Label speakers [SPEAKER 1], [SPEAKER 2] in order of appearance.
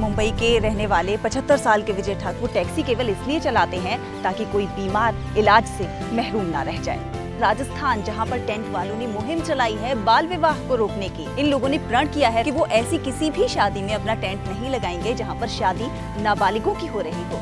[SPEAKER 1] मुंबई के रहने वाले 75 साल के विजय ठाकुर टैक्सी केवल इसलिए चलाते हैं ताकि कोई बीमार इलाज से महरूम ना रह जाए। राजस्थान, जहाँ पर टेंट वालों ने मुहिम चलाई है बाल विवाह को रोकने की। इन लोगों ने प्रण किया है कि वो ऐसी किसी भी शादी में अपना टेंट नहीं लगाएँगे जहाँ पर शादी नाबालिगों की हो रही हो।